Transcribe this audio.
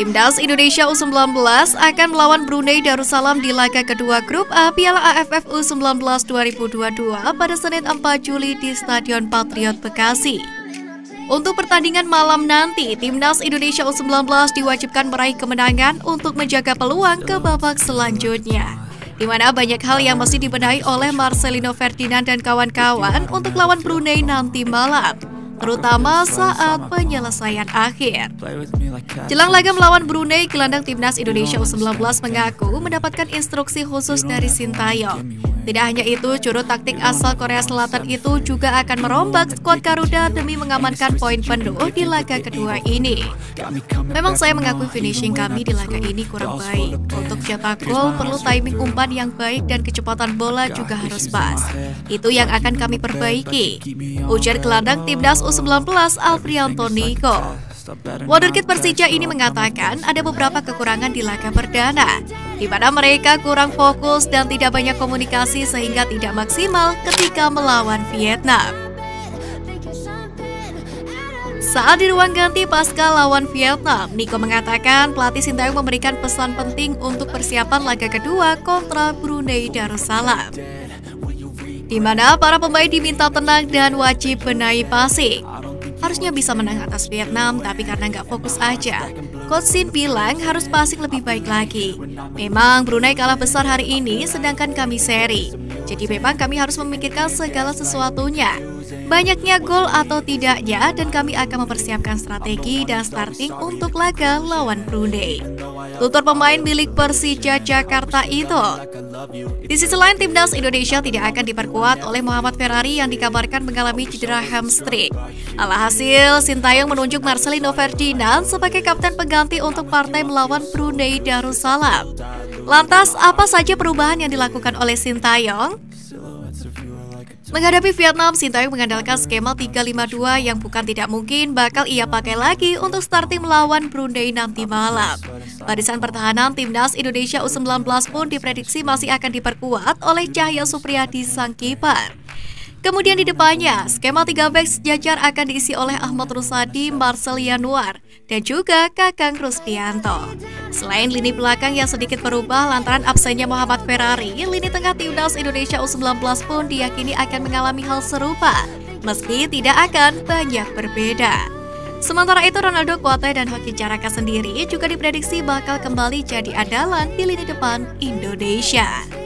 Timnas Indonesia U19 akan melawan Brunei Darussalam di laga kedua grup A Piala AFF U19 2022 pada Senin 4 Juli di Stadion Patriot Bekasi. Untuk pertandingan malam nanti, Timnas Indonesia U19 diwajibkan meraih kemenangan untuk menjaga peluang ke babak selanjutnya. Di mana banyak hal yang mesti dibenahi oleh Marcelino Ferdinand dan kawan-kawan untuk lawan Brunei nanti malam, terutama saat penyelesaian akhir. Jelang laga melawan Brunei, gelandang timnas Indonesia U19 mengaku mendapatkan instruksi khusus dari Sintayong. Tidak hanya itu, juru taktik asal Korea Selatan itu juga akan merombak skuad Garuda demi mengamankan poin penuh di laga kedua ini. Memang saya mengakui finishing kami di laga ini kurang baik. Untuk cetak gol perlu timing umpan yang baik dan kecepatan bola juga harus pas. Itu yang akan kami perbaiki. Ujar gelandang timnas U19 Alfrianto Niko. Wonderkid Persija ini mengatakan ada beberapa kekurangan di laga perdana, di mana mereka kurang fokus dan tidak banyak komunikasi sehingga tidak maksimal ketika melawan Vietnam. Saat di ruang ganti pasca lawan Vietnam, Niko mengatakan pelatih Sintayong memberikan pesan penting untuk persiapan laga kedua kontra Brunei Darussalam. Di mana para pemain diminta tenang dan wajib benahi passing. Harusnya bisa menang atas Vietnam, tapi karena nggak fokus aja. Coach Sin bilang harus passing lebih baik lagi. Memang Brunei kalah besar hari ini, sedangkan kami seri. Jadi memang kami harus memikirkan segala sesuatunya. Banyaknya gol atau tidaknya, dan kami akan mempersiapkan strategi dan starting untuk laga lawan Brunei. Tutur pemain milik Persija Jakarta itu. Di sisi lain, timnas Indonesia tidak akan diperkuat oleh Muhammad Ferrari yang dikabarkan mengalami cedera hamstring. Alhasil, Sintayong menunjuk Marcelino Ferdinand sebagai kapten pengganti untuk partai melawan Brunei Darussalam. Lantas, apa saja perubahan yang dilakukan oleh Sintayong? Menghadapi Vietnam, Sintayong mengandalkan skema 352 yang bukan tidak mungkin bakal ia pakai lagi untuk starting melawan Brunei nanti malam. Barisan pertahanan timnas Indonesia U19 pun diprediksi masih akan diperkuat oleh Cahyo Supriyadi sang kiper. Kemudian di depannya, skema 3 back sejajar akan diisi oleh Ahmad Rusadi, Marcel Yanuar, dan juga Kakang Rusdianto. Selain lini belakang yang sedikit berubah lantaran absennya Muhammad Ferrari, lini tengah timnas Indonesia U19 pun diyakini akan mengalami hal serupa, meski tidak akan banyak berbeda. Sementara itu Ronaldo Kuate dan Hoki Caraka sendiri juga diprediksi bakal kembali jadi andalan di lini depan Indonesia.